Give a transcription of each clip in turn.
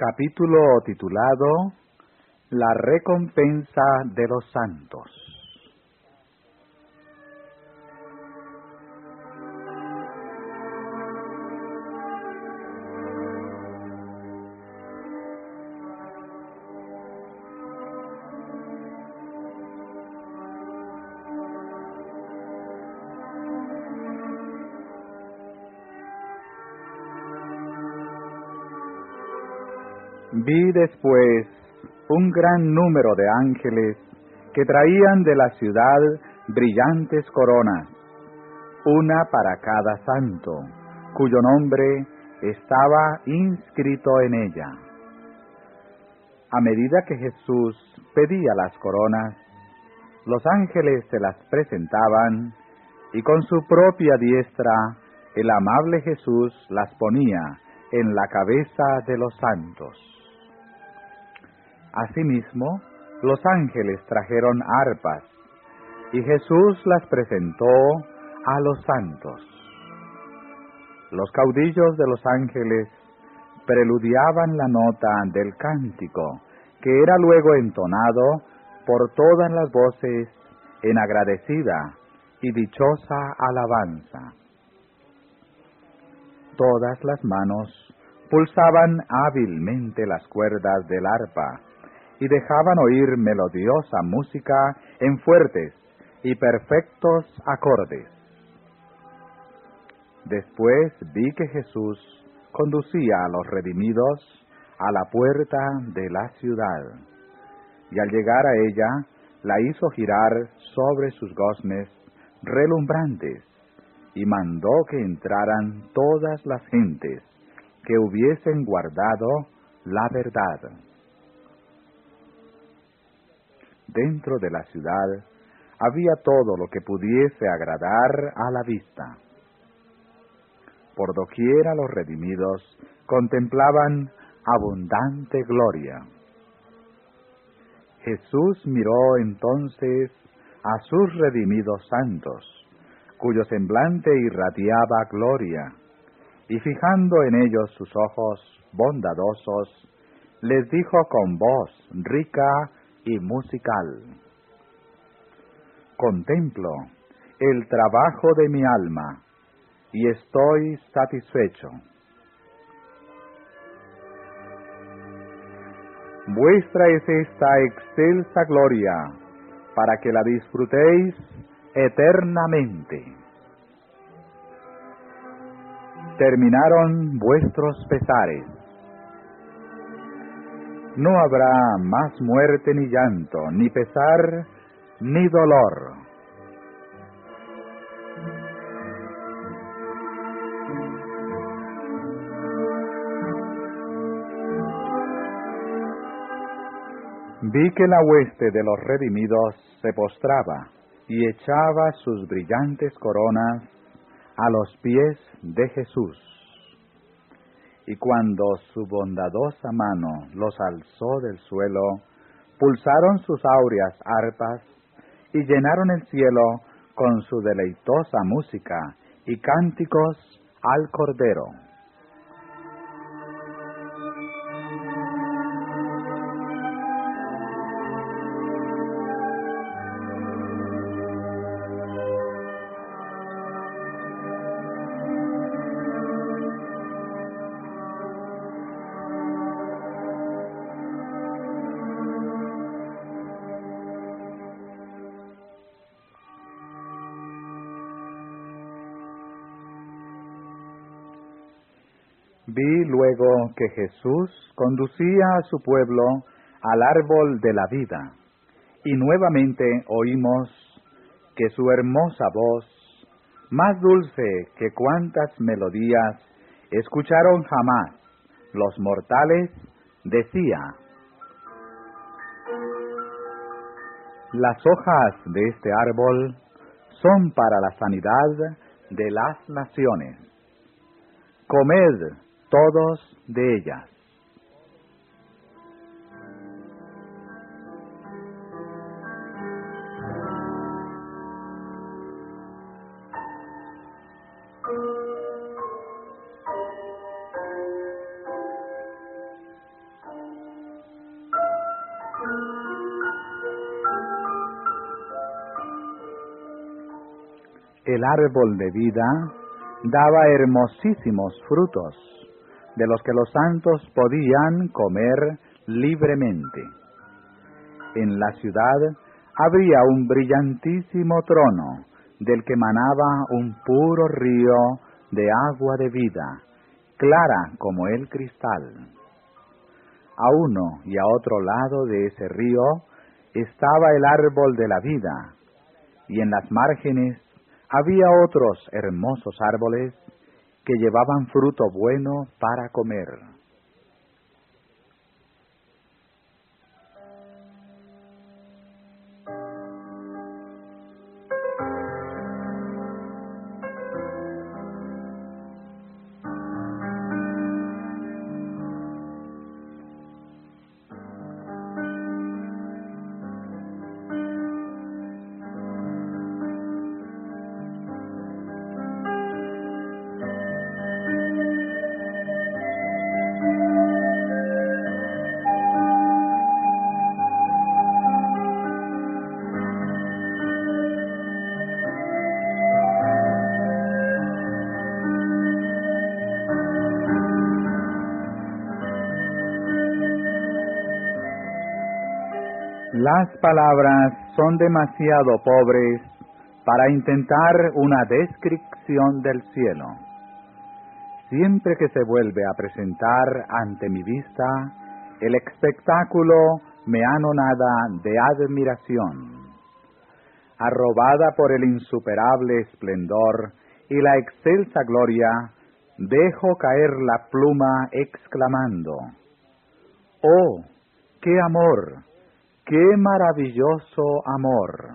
Capítulo titulado La recompensa de los santos. Vi después un gran número de ángeles que traían de la ciudad brillantes coronas, una para cada santo, cuyo nombre estaba inscrito en ella. A medida que Jesús pedía las coronas, los ángeles se las presentaban y con su propia diestra el amable Jesús las ponía en la cabeza de los santos. Asimismo, los ángeles trajeron arpas, y Jesús las presentó a los santos. Los caudillos de los ángeles preludiaban la nota del cántico, que era luego entonado por todas las voces en agradecida y dichosa alabanza. Todas las manos pulsaban hábilmente las cuerdas del arpa, y dejaban oír melodiosa música en fuertes y perfectos acordes. Después vi que Jesús conducía a los redimidos a la puerta de la ciudad, y al llegar a ella la hizo girar sobre sus goznes relumbrantes, y mandó que entraran todas las gentes que hubiesen guardado la verdad dentro de la ciudad había todo lo que pudiese agradar a la vista. Por doquiera los redimidos contemplaban abundante gloria. Jesús miró entonces a sus redimidos santos, cuyo semblante irradiaba gloria, y fijando en ellos sus ojos bondadosos, les dijo con voz rica y musical. Contemplo el trabajo de mi alma y estoy satisfecho. Vuestra es esta excelsa gloria para que la disfrutéis eternamente. Terminaron vuestros pesares no habrá más muerte ni llanto, ni pesar, ni dolor. Vi que la hueste de los redimidos se postraba y echaba sus brillantes coronas a los pies de Jesús y cuando su bondadosa mano los alzó del suelo, pulsaron sus áureas arpas y llenaron el cielo con su deleitosa música y cánticos al Cordero. Vi luego que Jesús conducía a su pueblo al árbol de la vida, y nuevamente oímos que su hermosa voz, más dulce que cuantas melodías escucharon jamás los mortales, decía, Las hojas de este árbol son para la sanidad de las naciones. Comed todos de ellas. el árbol de vida daba hermosísimos frutos de los que los santos podían comer libremente. En la ciudad había un brillantísimo trono, del que manaba un puro río de agua de vida, clara como el cristal. A uno y a otro lado de ese río estaba el árbol de la vida, y en las márgenes había otros hermosos árboles que llevaban fruto bueno para comer. Las palabras son demasiado pobres para intentar una descripción del cielo. Siempre que se vuelve a presentar ante mi vista, el espectáculo me anonada de admiración. Arrobada por el insuperable esplendor y la excelsa gloria, dejo caer la pluma exclamando, ¡Oh, qué amor! ¡Qué maravilloso amor!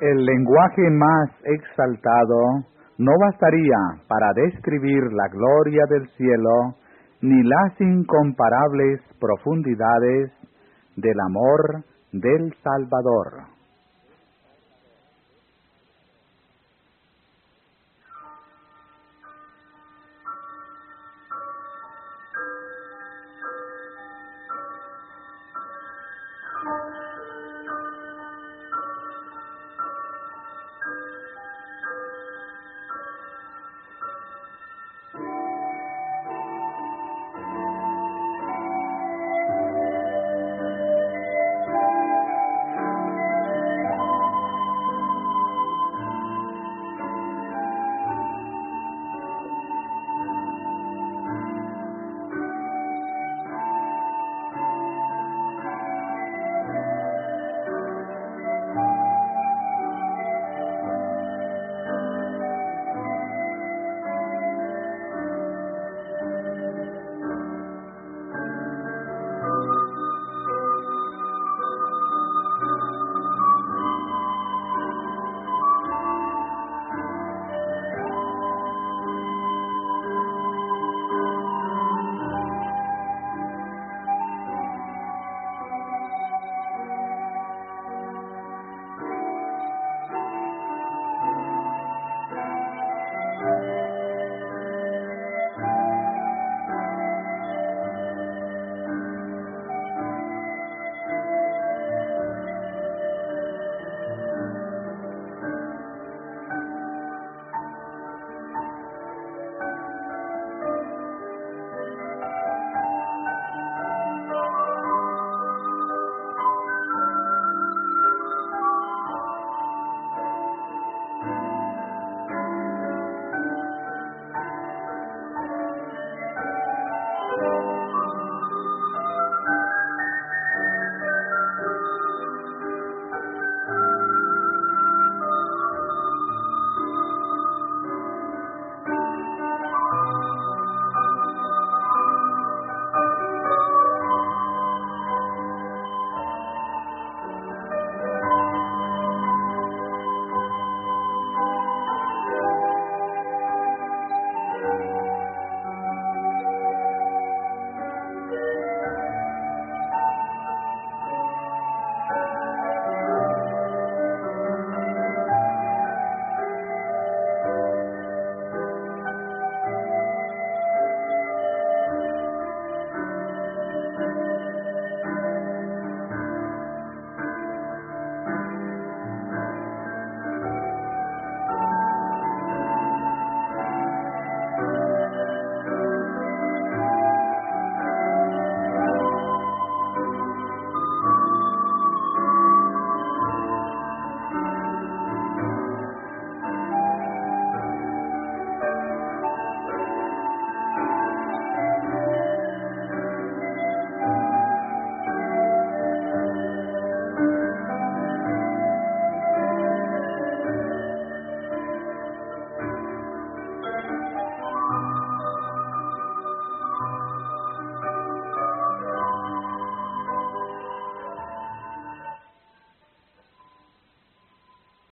El lenguaje más exaltado no bastaría para describir la gloria del cielo ni las incomparables profundidades del amor del Salvador.